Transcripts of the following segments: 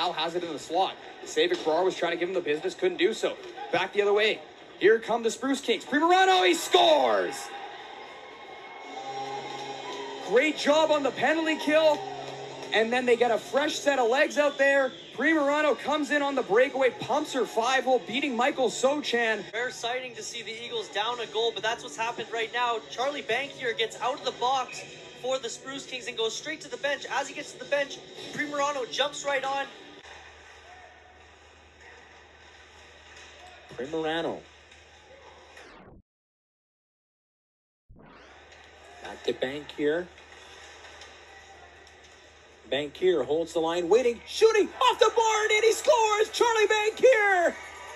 Al has it in the slot. Savic Brar was trying to give him the business, couldn't do so. Back the other way. Here come the Spruce Kings. Primerano, he scores! Great job on the penalty kill. And then they get a fresh set of legs out there. Primerano comes in on the breakaway, pumps her five hole, beating Michael Sochan. Very exciting to see the Eagles down a goal, but that's what's happened right now. Charlie Bankier gets out of the box for the Spruce Kings and goes straight to the bench. As he gets to the bench, Primerano jumps right on. Primerano. Back to Bankier. Bankier holds the line, waiting, shooting off the board, and he scores! Charlie Bank Bankier!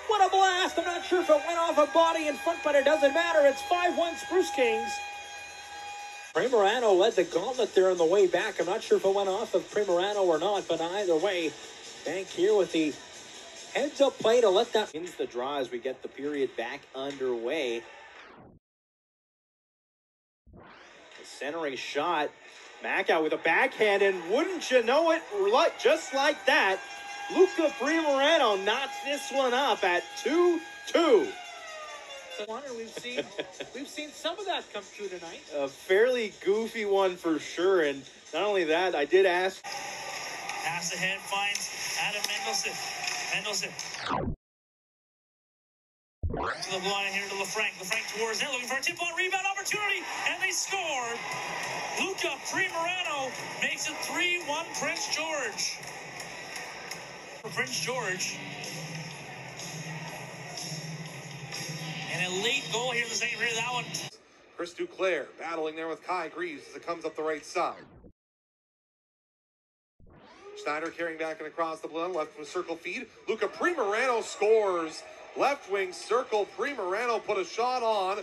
What a blast! I'm not sure if it went off a body in front, but it doesn't matter. It's 5-1 Spruce Kings. Primerano led the gauntlet there on the way back. I'm not sure if it went off of Primerano or not, but either way, Bankier with the heads up play to let that Ends the draw as we get the period back underway. The centering shot. Macau with a backhand, and wouldn't you know it, just like that, Luca Primerano knocks this one up at 2 2. We've seen we've seen some of that come true tonight. A fairly goofy one for sure, and not only that, I did ask Pass ahead finds Adam Mendelson. Mendelson. To the line here to LaFranc. LaFranc towards net, looking for a tip on rebound opportunity, and they score. Luca Primerano makes it 3 1 Prince George. For Prince George. Goal the. That one Chris Duclair battling there with Kai Greaves as it comes up the right side. Schneider carrying back and across the blue, left with circle feed. Luca Primerano scores. Left wing circle. Primerano put a shot on.